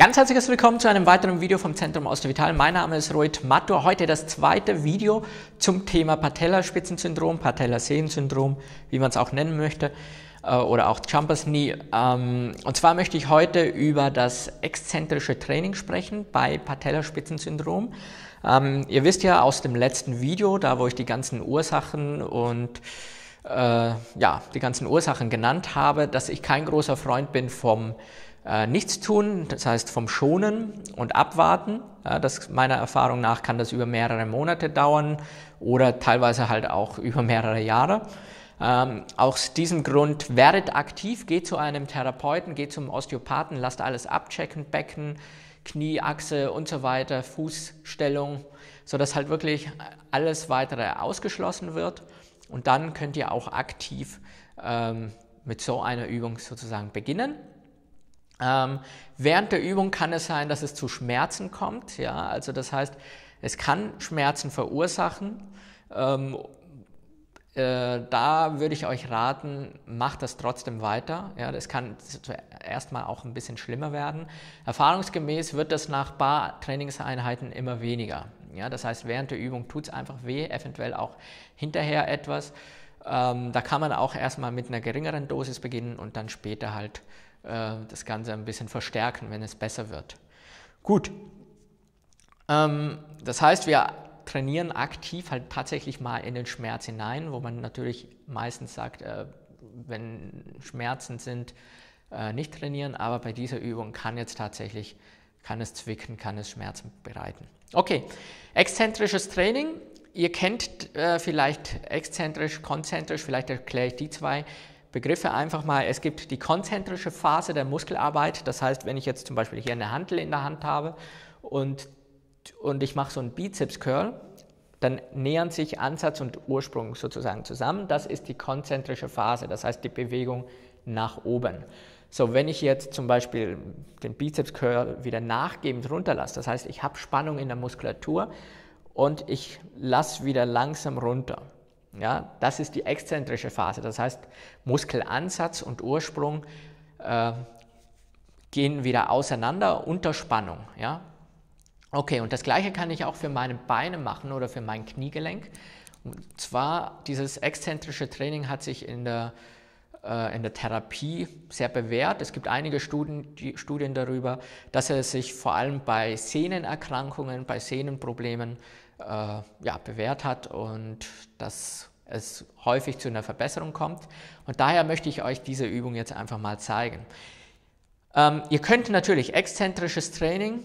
Ganz herzliches Willkommen zu einem weiteren Video vom Zentrum Ostevital. Mein Name ist Rohit Matto. Heute das zweite Video zum Thema Patellaspitzensyndrom, Patellasehensyndrom, wie man es auch nennen möchte, äh, oder auch Jumpers Knee. Ähm, und zwar möchte ich heute über das exzentrische Training sprechen bei Patellaspitzensyndrom. Ähm, ihr wisst ja aus dem letzten Video, da wo ich die ganzen Ursachen und äh, ja, die ganzen Ursachen genannt habe, dass ich kein großer Freund bin vom äh, Nichtstun, das heißt vom Schonen und Abwarten. Ja, das, meiner Erfahrung nach kann das über mehrere Monate dauern oder teilweise halt auch über mehrere Jahre. Ähm, aus diesem Grund werdet aktiv, geht zu einem Therapeuten, geht zum Osteopathen, lasst alles abchecken, Becken, Knie, Achse und so weiter, Fußstellung, sodass halt wirklich alles weitere ausgeschlossen wird. Und dann könnt ihr auch aktiv ähm, mit so einer Übung sozusagen beginnen. Ähm, während der Übung kann es sein, dass es zu Schmerzen kommt. Ja? Also das heißt, es kann Schmerzen verursachen. Ähm, äh, da würde ich euch raten, macht das trotzdem weiter. Ja, das kann erstmal auch ein bisschen schlimmer werden. Erfahrungsgemäß wird das nach paar Trainingseinheiten immer weniger. Ja, das heißt, während der Übung tut es einfach weh, eventuell auch hinterher etwas. Ähm, da kann man auch erstmal mit einer geringeren Dosis beginnen und dann später halt äh, das Ganze ein bisschen verstärken, wenn es besser wird. Gut, ähm, das heißt, wir trainieren aktiv halt tatsächlich mal in den Schmerz hinein, wo man natürlich meistens sagt, äh, wenn Schmerzen sind, äh, nicht trainieren, aber bei dieser Übung kann jetzt tatsächlich, kann es zwicken, kann es Schmerzen bereiten. Okay, exzentrisches Training. Ihr kennt äh, vielleicht exzentrisch, konzentrisch, vielleicht erkläre ich die zwei Begriffe einfach mal. Es gibt die konzentrische Phase der Muskelarbeit. Das heißt, wenn ich jetzt zum Beispiel hier eine Hantel in der Hand habe und, und ich mache so einen Bizeps-Curl, dann nähern sich Ansatz und Ursprung sozusagen zusammen. Das ist die konzentrische Phase, das heißt die Bewegung nach oben. So, wenn ich jetzt zum Beispiel den Bizeps-Curl wieder nachgebend runterlasse, das heißt, ich habe Spannung in der Muskulatur und ich lasse wieder langsam runter ja, das ist die exzentrische Phase. Das heißt, Muskelansatz und Ursprung äh, gehen wieder auseinander unter Spannung. Ja? Okay, und das gleiche kann ich auch für meine Beine machen oder für mein Kniegelenk. Und zwar, dieses exzentrische Training hat sich in der, äh, in der Therapie sehr bewährt. Es gibt einige Studien, die, Studien darüber, dass es sich vor allem bei Sehnenerkrankungen, bei Sehnenproblemen äh, ja, bewährt hat und dass es häufig zu einer Verbesserung kommt. Und daher möchte ich euch diese Übung jetzt einfach mal zeigen. Ähm, ihr könnt natürlich exzentrisches Training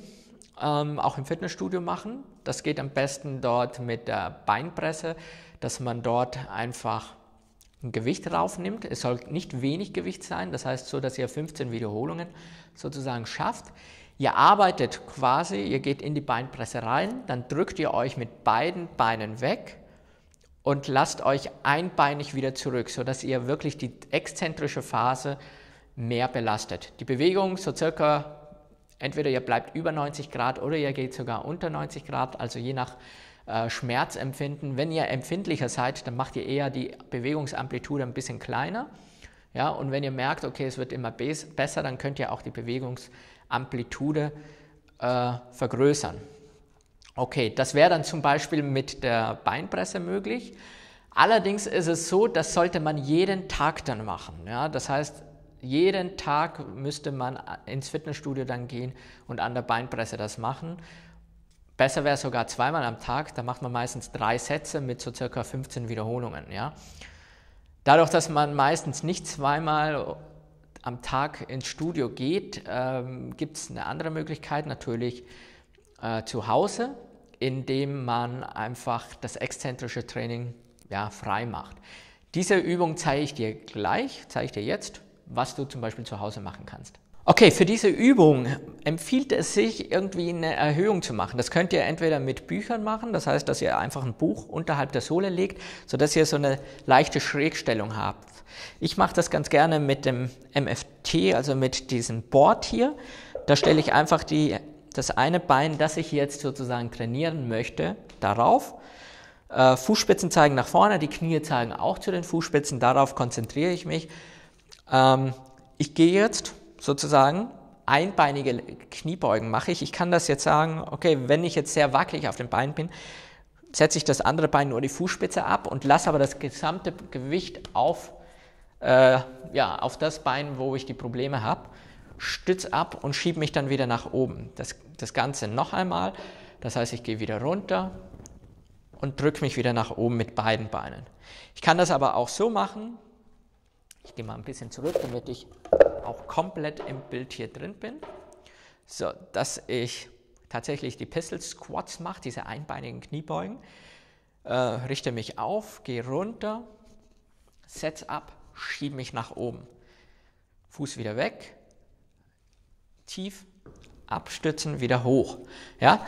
ähm, auch im Fitnessstudio machen. Das geht am besten dort mit der Beinpresse, dass man dort einfach ein Gewicht raufnimmt. Es soll nicht wenig Gewicht sein, das heißt so, dass ihr 15 Wiederholungen sozusagen schafft. Ihr arbeitet quasi, ihr geht in die Beinpresse rein, dann drückt ihr euch mit beiden Beinen weg und lasst euch einbeinig wieder zurück, sodass ihr wirklich die exzentrische Phase mehr belastet. Die Bewegung so circa, entweder ihr bleibt über 90 Grad oder ihr geht sogar unter 90 Grad, also je nach äh, Schmerzempfinden. Wenn ihr empfindlicher seid, dann macht ihr eher die Bewegungsamplitude ein bisschen kleiner. Ja, und wenn ihr merkt, okay, es wird immer besser, dann könnt ihr auch die Bewegungsamplitude Amplitude äh, vergrößern. Okay, das wäre dann zum Beispiel mit der Beinpresse möglich. Allerdings ist es so, das sollte man jeden Tag dann machen. Ja? Das heißt, jeden Tag müsste man ins Fitnessstudio dann gehen und an der Beinpresse das machen. Besser wäre sogar zweimal am Tag, da macht man meistens drei Sätze mit so circa 15 Wiederholungen. Ja? Dadurch, dass man meistens nicht zweimal am Tag ins Studio geht, ähm, gibt es eine andere Möglichkeit, natürlich äh, zu Hause, indem man einfach das exzentrische Training ja, frei macht. Diese Übung zeige ich dir gleich, zeige ich dir jetzt, was du zum Beispiel zu Hause machen kannst. Okay, für diese Übung empfiehlt es sich, irgendwie eine Erhöhung zu machen. Das könnt ihr entweder mit Büchern machen, das heißt, dass ihr einfach ein Buch unterhalb der Sohle legt, sodass ihr so eine leichte Schrägstellung habt. Ich mache das ganz gerne mit dem MFT, also mit diesem Board hier. Da stelle ich einfach die, das eine Bein, das ich jetzt sozusagen trainieren möchte, darauf. Äh, Fußspitzen zeigen nach vorne, die Knie zeigen auch zu den Fußspitzen, darauf konzentriere ich mich. Ähm, ich gehe jetzt sozusagen einbeinige Kniebeugen mache ich. Ich kann das jetzt sagen, okay, wenn ich jetzt sehr wackelig auf dem Bein bin, setze ich das andere Bein nur die Fußspitze ab und lasse aber das gesamte Gewicht auf, äh, ja, auf das Bein, wo ich die Probleme habe, stütze ab und schiebe mich dann wieder nach oben. Das, das Ganze noch einmal, das heißt, ich gehe wieder runter und drücke mich wieder nach oben mit beiden Beinen. Ich kann das aber auch so machen, ich gehe mal ein bisschen zurück, damit ich auch komplett im Bild hier drin bin, so dass ich tatsächlich die Pistol Squats mache, diese einbeinigen Kniebeugen, äh, richte mich auf, gehe runter, setze ab, schiebe mich nach oben. Fuß wieder weg, tief abstützen, wieder hoch. Ja,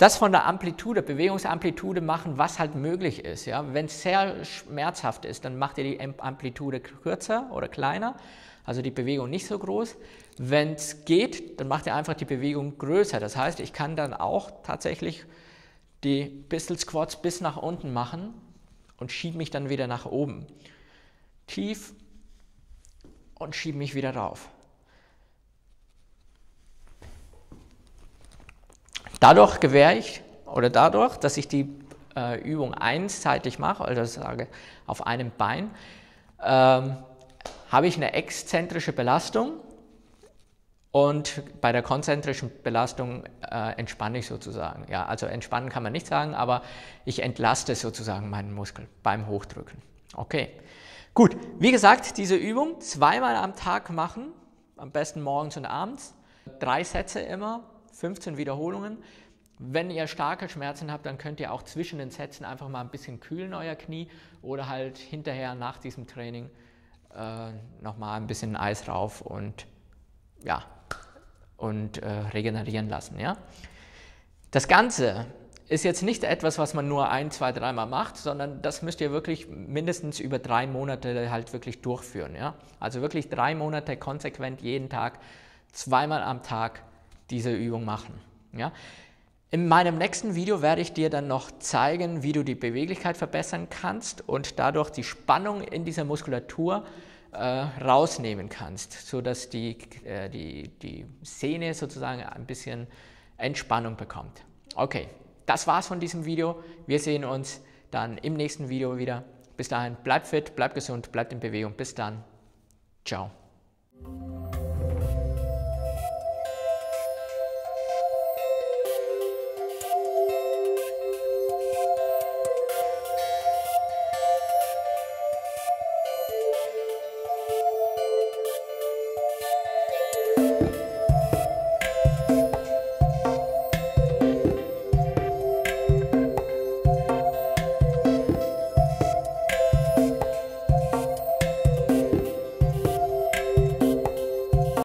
das von der Amplitude, Bewegungsamplitude machen, was halt möglich ist. Ja? Wenn es sehr schmerzhaft ist, dann macht ihr die Amplitude kürzer oder kleiner, also die Bewegung nicht so groß. Wenn es geht, dann macht ihr einfach die Bewegung größer. Das heißt, ich kann dann auch tatsächlich die Pistol Squats bis nach unten machen und schiebe mich dann wieder nach oben. Tief und schiebe mich wieder rauf. Dadurch gewähre ich, oder dadurch, dass ich die äh, Übung einseitig mache, also sage auf einem Bein, ähm, habe ich eine exzentrische Belastung und bei der konzentrischen Belastung äh, entspanne ich sozusagen. Ja, also entspannen kann man nicht sagen, aber ich entlaste sozusagen meinen Muskel beim Hochdrücken. Okay, gut. Wie gesagt, diese Übung zweimal am Tag machen, am besten morgens und abends. Drei Sätze immer, 15 Wiederholungen. Wenn ihr starke Schmerzen habt, dann könnt ihr auch zwischen den Sätzen einfach mal ein bisschen kühlen euer Knie oder halt hinterher nach diesem Training äh, nochmal ein bisschen Eis rauf und ja, und äh, regenerieren lassen. Ja? Das Ganze ist jetzt nicht etwas, was man nur ein, zwei, dreimal macht, sondern das müsst ihr wirklich mindestens über drei Monate halt wirklich durchführen. Ja? Also wirklich drei Monate konsequent jeden Tag, zweimal am Tag diese Übung machen. Ja? In meinem nächsten Video werde ich dir dann noch zeigen, wie du die Beweglichkeit verbessern kannst und dadurch die Spannung in dieser Muskulatur äh, rausnehmen kannst, sodass die, äh, die, die Sehne sozusagen ein bisschen Entspannung bekommt. Okay, das war's von diesem Video. Wir sehen uns dann im nächsten Video wieder. Bis dahin, bleib fit, bleib gesund, bleib in Bewegung. Bis dann. Ciao.